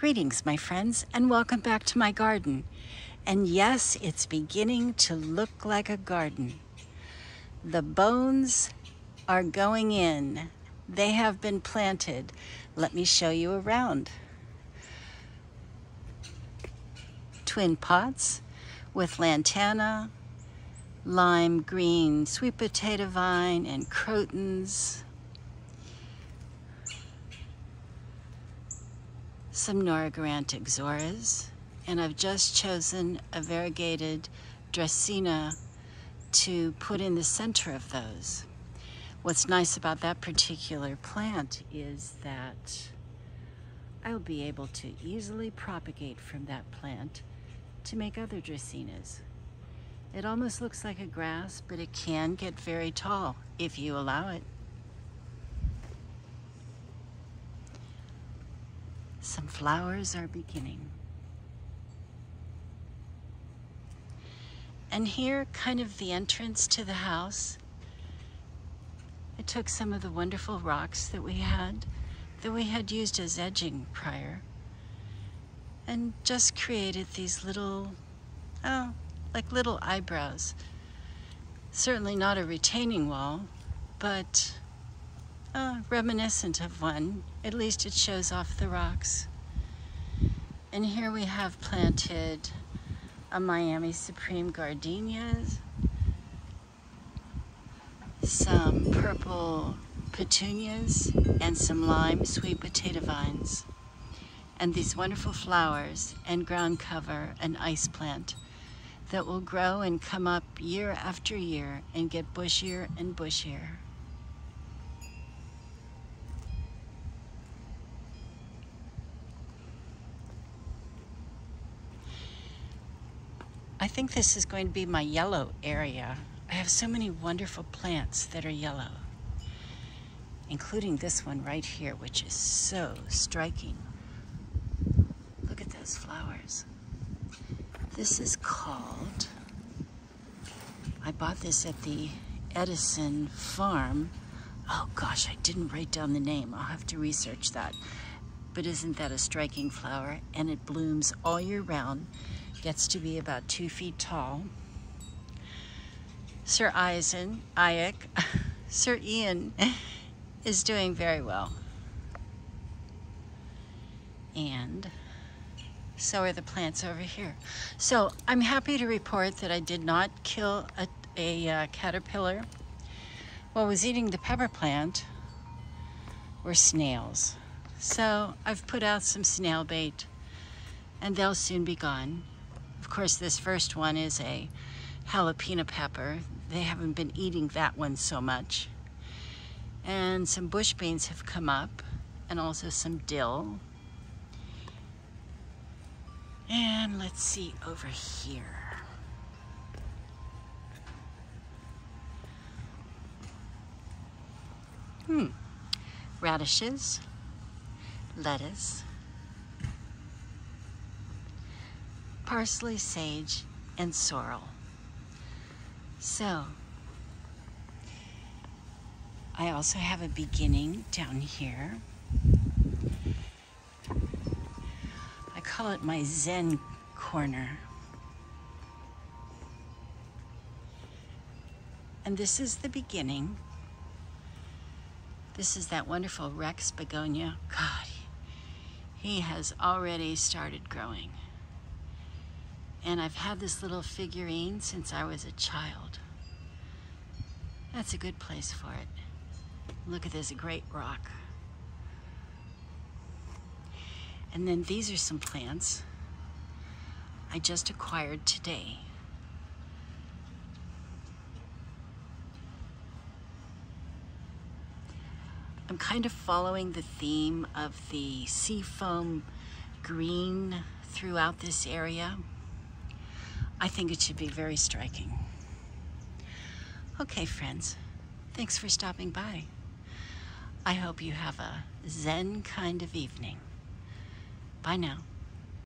Greetings, my friends, and welcome back to my garden. And yes, it's beginning to look like a garden. The bones are going in. They have been planted. Let me show you around. Twin pots with lantana, lime green sweet potato vine, and crotons. Some Nora Grant ixoras, and I've just chosen a variegated Dracaena to put in the center of those. What's nice about that particular plant is that I'll be able to easily propagate from that plant to make other Dracaenas. It almost looks like a grass, but it can get very tall if you allow it. Some flowers are beginning. And here, kind of the entrance to the house, I took some of the wonderful rocks that we had, that we had used as edging prior, and just created these little, oh, like little eyebrows. Certainly not a retaining wall, but uh, reminiscent of one. At least it shows off the rocks. And here we have planted a Miami Supreme gardenias, some purple petunias, and some lime sweet potato vines. And these wonderful flowers and ground cover an ice plant that will grow and come up year after year and get bushier and bushier. I think this is going to be my yellow area. I have so many wonderful plants that are yellow, including this one right here, which is so striking. Look at those flowers. This is called, I bought this at the Edison farm. Oh gosh, I didn't write down the name. I'll have to research that. But isn't that a striking flower? And it blooms all year round gets to be about two feet tall. Sir Eisen, Iyek, Sir Ian is doing very well. And so are the plants over here. So I'm happy to report that I did not kill a, a uh, caterpillar. What was eating the pepper plant were snails. So I've put out some snail bait and they'll soon be gone. Course, this first one is a jalapeno pepper. They haven't been eating that one so much. And some bush beans have come up, and also some dill. And let's see over here. Hmm. Radishes, lettuce, parsley, sage, and sorrel. So, I also have a beginning down here. I call it my Zen corner. And this is the beginning. This is that wonderful Rex begonia. God, he has already started growing. And I've had this little figurine since I was a child. That's a good place for it. Look at this great rock. And then these are some plants I just acquired today. I'm kind of following the theme of the seafoam green throughout this area. I think it should be very striking. Okay, friends, thanks for stopping by. I hope you have a Zen kind of evening. Bye now.